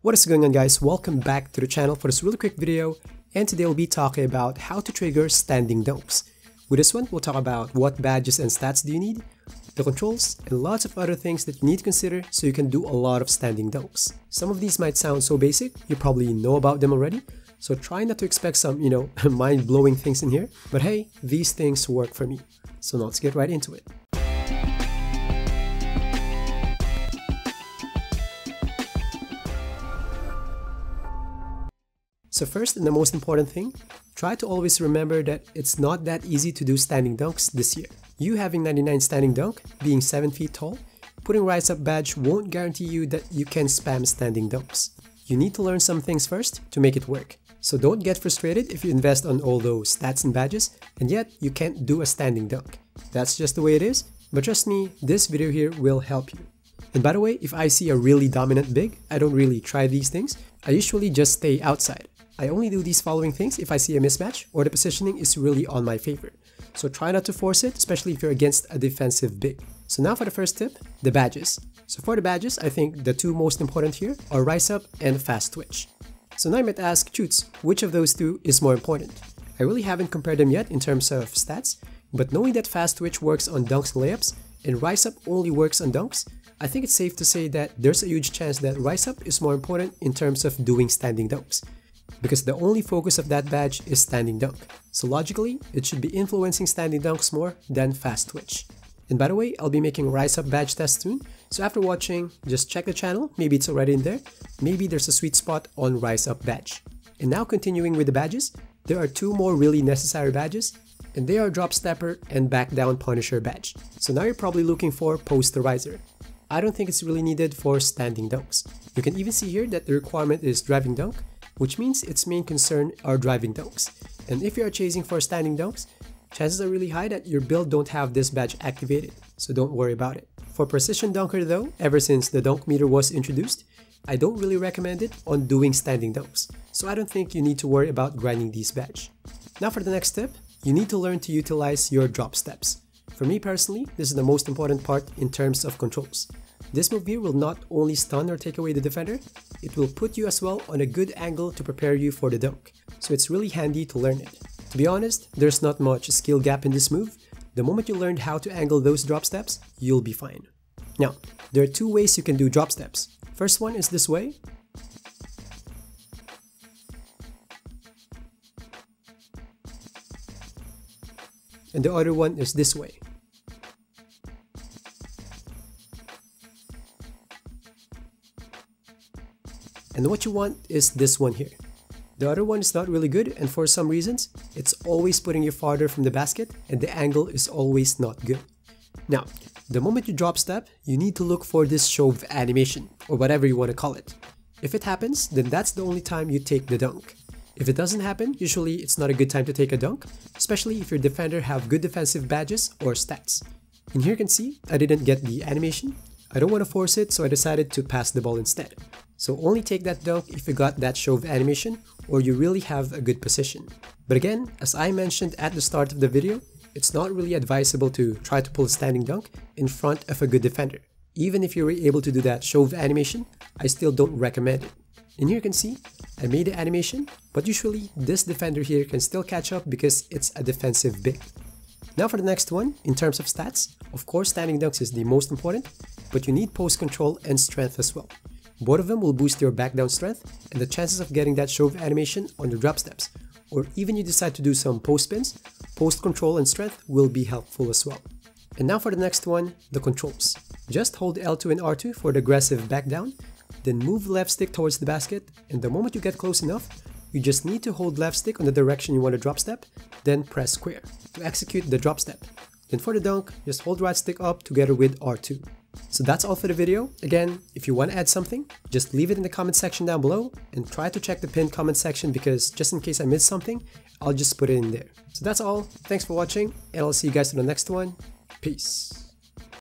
What is going on guys, welcome back to the channel for this really quick video and today we'll be talking about how to trigger standing dunks. With this one, we'll talk about what badges and stats do you need, the controls, and lots of other things that you need to consider so you can do a lot of standing dunks. Some of these might sound so basic, you probably know about them already, so try not to expect some, you know, mind-blowing things in here, but hey, these things work for me. So now let's get right into it. So first and the most important thing, try to always remember that it's not that easy to do standing dunks this year. You having 99 standing dunk, being 7 feet tall, putting Rise Up badge won't guarantee you that you can spam standing dunks. You need to learn some things first to make it work. So don't get frustrated if you invest on all those stats and badges and yet you can't do a standing dunk. That's just the way it is, but trust me, this video here will help you. And by the way, if I see a really dominant big, I don't really try these things. I usually just stay outside. I only do these following things if I see a mismatch or the positioning is really on my favor. So try not to force it, especially if you're against a defensive big. So now for the first tip, the badges. So for the badges, I think the two most important here are Rise Up and Fast Twitch. So now I might ask, Tutes, which of those two is more important? I really haven't compared them yet in terms of stats, but knowing that Fast Twitch works on dunks and layups, and Rise Up only works on dunks, I think it's safe to say that there's a huge chance that Rise Up is more important in terms of doing standing dunks because the only focus of that badge is standing dunk. So logically, it should be influencing standing dunks more than fast twitch. And by the way, I'll be making Rise Up badge test soon, so after watching, just check the channel, maybe it's already in there, maybe there's a sweet spot on Rise Up badge. And now continuing with the badges, there are two more really necessary badges, and they are Drop Stepper and Back Down Punisher badge. So now you're probably looking for Posterizer. I don't think it's really needed for standing dunks. You can even see here that the requirement is driving dunk, which means its main concern are driving dunks. And if you are chasing for standing dunks, chances are really high that your build don't have this badge activated, so don't worry about it. For precision dunker though, ever since the dunk meter was introduced, I don't really recommend it on doing standing dunks, so I don't think you need to worry about grinding these badge. Now for the next tip, you need to learn to utilize your drop steps. For me personally, this is the most important part in terms of controls. This move here will not only stun or take away the defender, it will put you as well on a good angle to prepare you for the dunk, so it's really handy to learn it. To be honest, there's not much skill gap in this move, the moment you learned how to angle those drop steps, you'll be fine. Now, there are two ways you can do drop steps. First one is this way, and the other one is this way. And what you want is this one here. The other one is not really good and for some reasons, it's always putting you farther from the basket and the angle is always not good. Now, the moment you drop step, you need to look for this shove animation or whatever you want to call it. If it happens, then that's the only time you take the dunk. If it doesn't happen, usually it's not a good time to take a dunk, especially if your defender have good defensive badges or stats. And here you can see, I didn't get the animation. I don't want to force it, so I decided to pass the ball instead. So only take that dunk if you got that shove animation or you really have a good position. But again, as I mentioned at the start of the video, it's not really advisable to try to pull a standing dunk in front of a good defender. Even if you were able to do that shove animation, I still don't recommend it. And here you can see, I made the animation, but usually this defender here can still catch up because it's a defensive big. Now for the next one, in terms of stats, of course standing dunks is the most important, but you need post control and strength as well. Both of them will boost your back down strength and the chances of getting that shove animation on your drop steps, or even you decide to do some post spins, post control and strength will be helpful as well. And now for the next one, the controls. Just hold L2 and R2 for the aggressive back down, then move left stick towards the basket, and the moment you get close enough, you just need to hold left stick on the direction you want to drop step, then press square to execute the drop step. Then for the dunk, just hold right stick up together with R2. So that's all for the video. Again, if you want to add something, just leave it in the comment section down below and try to check the pinned comment section because just in case I missed something, I'll just put it in there. So that's all. Thanks for watching and I'll see you guys in the next one. Peace.